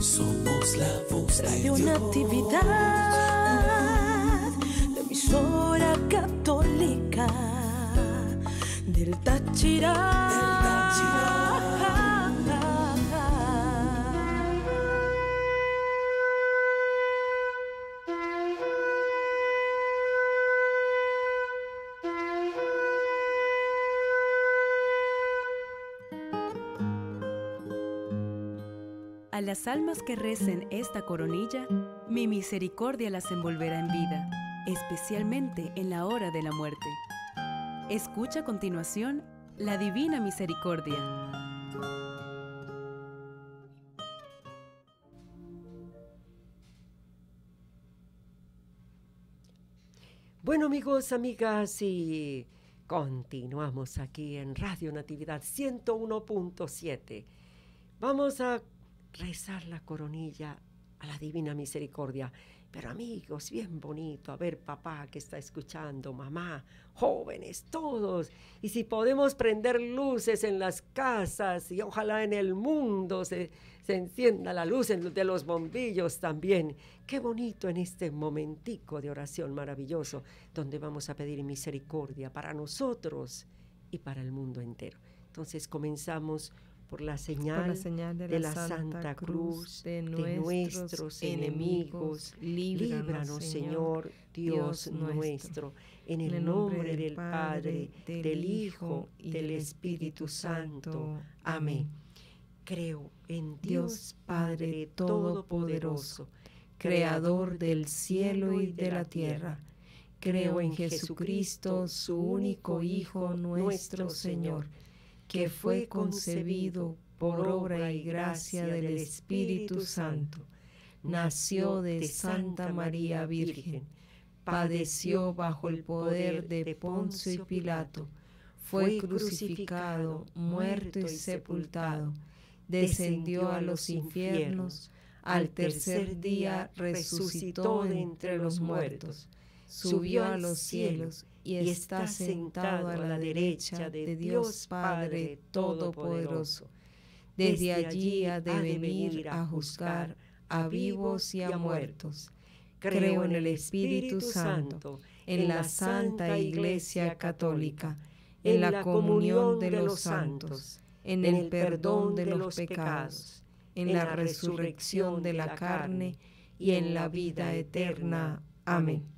Somos la voz de una actividad, la emisora católica del Táchira. A las almas que recen esta coronilla, mi misericordia las envolverá en vida, especialmente en la hora de la muerte. Escucha a continuación la Divina Misericordia. Bueno amigos, amigas, y continuamos aquí en Radio Natividad 101.7. Vamos a rezar la coronilla a la Divina Misericordia. Pero amigos, bien bonito, a ver papá que está escuchando, mamá, jóvenes, todos. Y si podemos prender luces en las casas y ojalá en el mundo se, se encienda la luz de los bombillos también. Qué bonito en este momentico de oración maravilloso, donde vamos a pedir misericordia para nosotros y para el mundo entero. Entonces comenzamos por la señal, de, la, Santa, Cruz, de, nuestros enemigos, líbranos, Señor, Dios nuestro, en el nombre del Padre, del Hijo y del Espíritu Santo. Amén. Creo en Dios Padre Todopoderoso, Creador del cielo y de la tierra. Creo en Jesucristo, su único Hijo, nuestro Señor que fue concebido por obra y gracia del Espíritu Santo, nació de Santa María Virgen, padeció bajo el poder de Poncio y Pilato, fue crucificado, muerto y sepultado, descendió a los infiernos, al tercer día resucitó de entre los muertos, subió a los cielos y está sentado a la derecha de Dios Padre Todopoderoso. Desde allí ha de venir a juzgar a vivos y a muertos. Creo en el Espíritu Santo, en la Santa Iglesia Católica, en la comunión de los santos, en el perdón de los pecados, en la resurrección de la carne y en la vida eterna. Amén.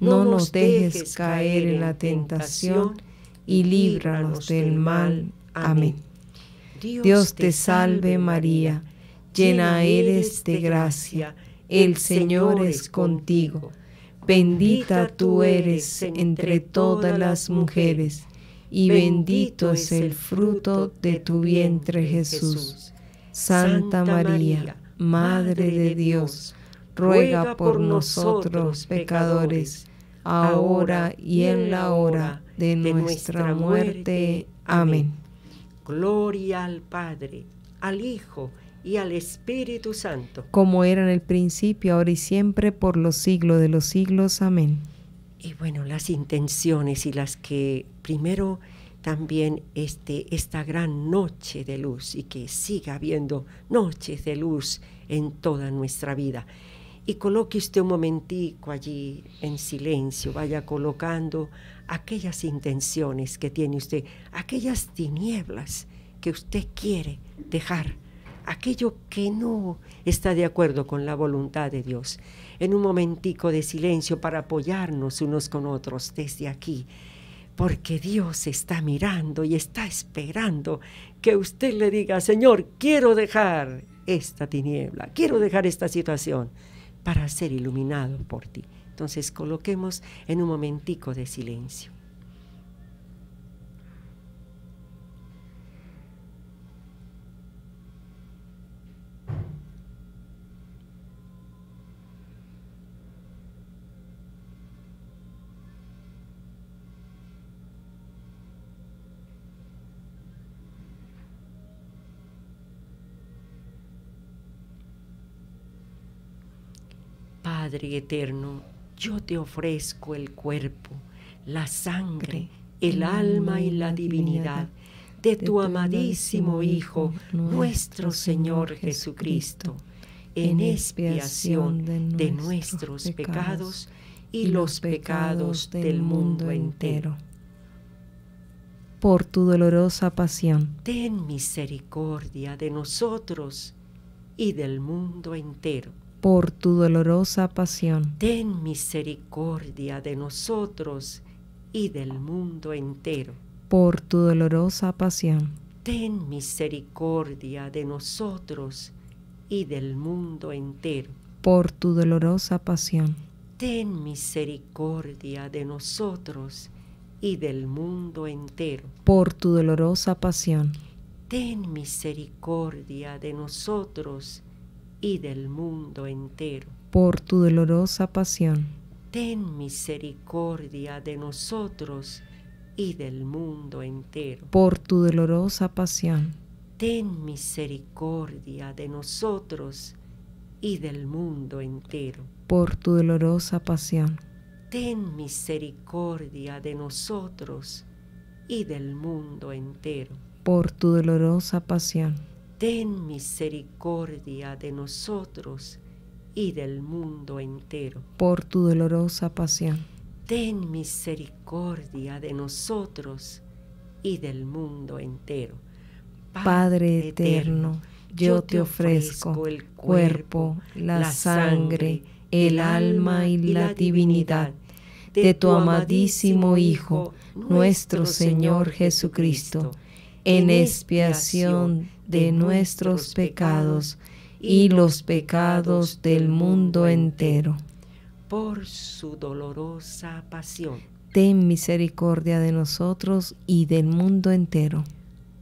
no nos dejes caer en la tentación y líbranos del mal. Amén. Dios te salve María, llena eres de gracia, el Señor es contigo. Bendita tú eres entre todas las mujeres, y bendito es el fruto de tu vientre Jesús. Santa María, Madre de Dios, ruega por nosotros pecadores, ahora y en la hora de nuestra muerte. Amén. Gloria al Padre, al Hijo y al Espíritu Santo. Como era en el principio, ahora y siempre, por los siglos de los siglos. Amén. Y bueno, las intenciones y las que primero también este, esta gran noche de luz y que siga habiendo noches de luz en toda nuestra vida y coloque usted un momentico allí en silencio, vaya colocando aquellas intenciones que tiene usted, aquellas tinieblas que usted quiere dejar, aquello que no está de acuerdo con la voluntad de Dios. En un momentico de silencio para apoyarnos unos con otros desde aquí, porque Dios está mirando y está esperando que usted le diga, Señor, quiero dejar esta tiniebla, quiero dejar esta situación para ser iluminado por ti. Entonces coloquemos en un momentico de silencio. Padre eterno, yo te ofrezco el cuerpo, la sangre, el alma y la divinidad de tu amadísimo Hijo, nuestro Señor Jesucristo, en expiación de nuestros pecados y los pecados del mundo entero. Por tu dolorosa pasión, Ten misericordia de nosotros y del mundo entero. Por tu dolorosa pasión, Ten misericordia de nosotros y del mundo entero. por tu dolorosa pasión, Ten misericordia de nosotros y del mundo entero. por tu dolorosa pasión, Ten misericordia de nosotros y del mundo entero. por tu dolorosa pasión, Ten misericordia de nosotros y del mundo entero. por tu dolorosa pasión, Ten misericordia de nosotros y del mundo entero. por tu dolorosa pasión, Ten misericordia de nosotros y del mundo entero. por tu dolorosa pasión, Ten misericordia de nosotros y del mundo entero. por tu dolorosa pasión, Ten misericordia de nosotros y del mundo entero. por tu dolorosa pasión, Ten misericordia de nosotros y del mundo entero. Padre eterno, yo te ofrezco el cuerpo, la sangre, el alma y la divinidad de tu amadísimo Hijo, nuestro Señor Jesucristo, en expiación de nuestros pecados y los pecados del mundo entero. por su dolorosa pasión, Ten misericordia de nosotros y del mundo entero.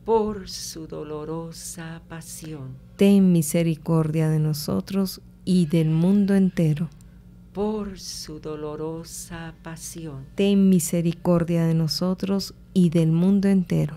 por su dolorosa pasión, Ten misericordia de nosotros y del mundo entero. por su dolorosa pasión, Ten misericordia de nosotros y del mundo entero.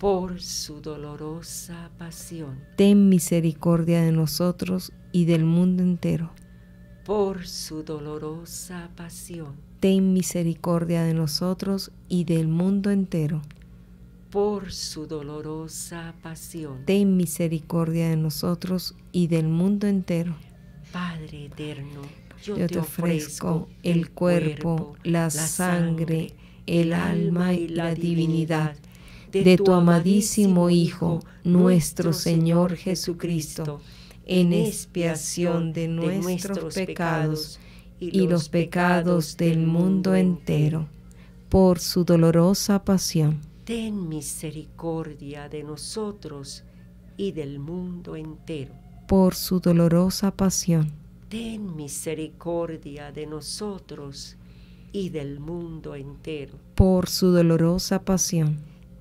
Por su dolorosa pasión, Ten misericordia de nosotros y del mundo entero. por su dolorosa pasión, Ten misericordia de nosotros y del mundo entero. por su dolorosa pasión. Ten misericordia de nosotros y del mundo entero. Padre eterno, yo, Yo te ofrezco el cuerpo, la sangre, el alma y la divinidad de tu amadísimo Hijo, nuestro Señor Jesucristo, en expiación de nuestros pecados y los pecados del mundo entero, por su dolorosa pasión, Ten misericordia de nosotros y del mundo entero. por su dolorosa pasión, Ten misericordia de nosotros y del mundo entero. por su dolorosa pasión,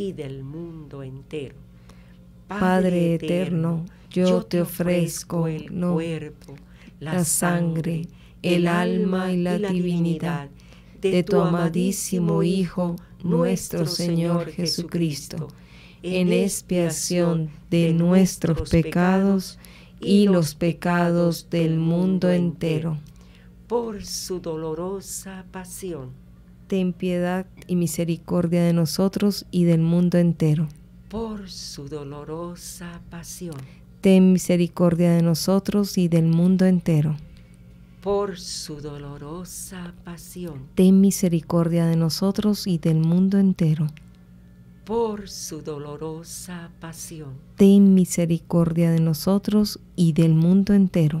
y del mundo entero. Padre eterno, yo te ofrezco el no, cuerpo, la sangre, el alma y la divinidad de tu amadísimo Hijo, nuestro Señor Jesucristo, en expiación de nuestros pecados y los pecados del mundo entero. Por su dolorosa pasión. Ten piedad y misericordia de nosotros y del mundo entero. Por su dolorosa pasión. Ten misericordia de nosotros y del mundo entero por su dolorosa pasión. Ten misericordia de nosotros y del mundo entero. Por su dolorosa pasión. Ten misericordia de nosotros y del mundo entero.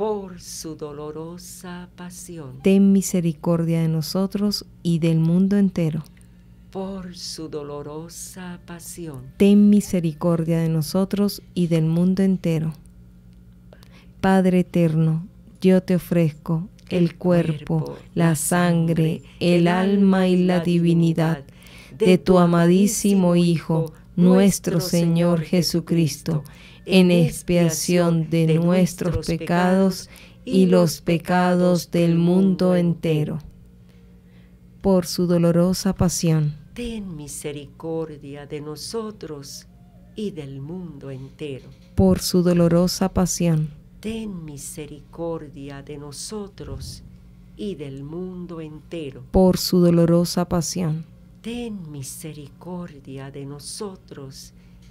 Por su dolorosa pasión. Ten misericordia de nosotros y del mundo entero. Por su dolorosa pasión. Ten misericordia de nosotros y del mundo entero. Padre eterno, yo te ofrezco el cuerpo, la sangre, el alma y la divinidad de tu amadísimo Hijo, nuestro Señor Jesucristo, en expiación de nuestros pecados y los pecados del mundo entero. Por su dolorosa pasión. Ten misericordia de nosotros y del mundo entero. Por su dolorosa pasión ten misericordia de nosotros y del mundo entero. Por su dolorosa pasión. Ten misericordia de nosotros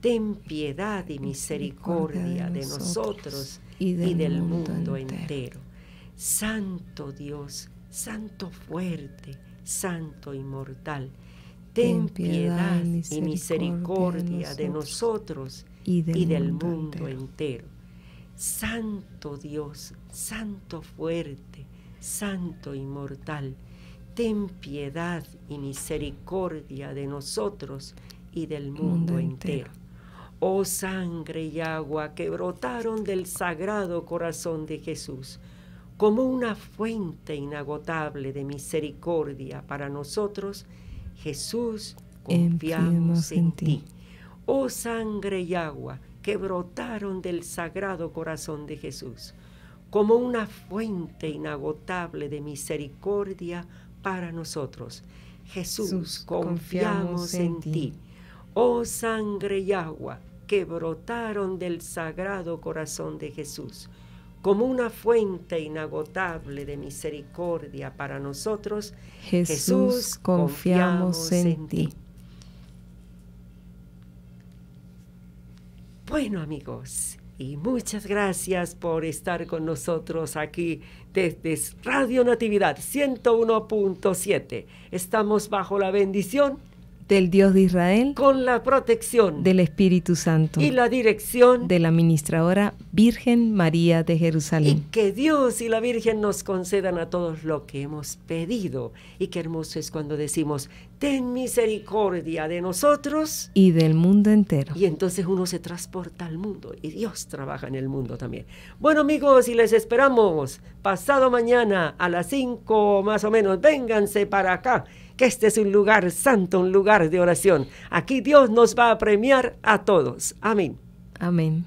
ten piedad y misericordia de nosotros y del, mundo, entero. Santo Dios, Santo fuerte, Santo inmortal, ten piedad y misericordia de nosotros y del, mundo entero Santo Dios, Santo fuerte, Santo inmortal, ten piedad y misericordia de nosotros y del mundo, entero. Oh sangre y agua que brotaron del sagrado corazón de Jesús, como una fuente inagotable de misericordia para nosotros, Jesús, confiamos en, ti. Oh sangre y agua que brotaron del sagrado corazón de Jesús, como una fuente inagotable de misericordia para nosotros. Jesús, confiamos, en, ti. Oh sangre y agua que brotaron del sagrado corazón de Jesús, como una fuente inagotable de misericordia para nosotros. Jesús, confiamos, en, ti. Bueno amigos, y muchas gracias por estar con nosotros aquí desde Radio Natividad 101.7. Estamos bajo la bendición del Dios de Israel, con la protección del Espíritu Santo y la dirección de la ministradora Virgen María de Jerusalén. Y que Dios y la Virgen nos concedan a todos lo que hemos pedido. Y qué hermoso es cuando decimos, ten misericordia de nosotros y del mundo entero. Y entonces uno se transporta al mundo y Dios trabaja en el mundo también. Bueno amigos, y les esperamos pasado mañana a las 5 más o menos, vénganse para acá que este es un lugar santo, un lugar de oración. Aquí Dios nos va a premiar a todos. Amén. Amén.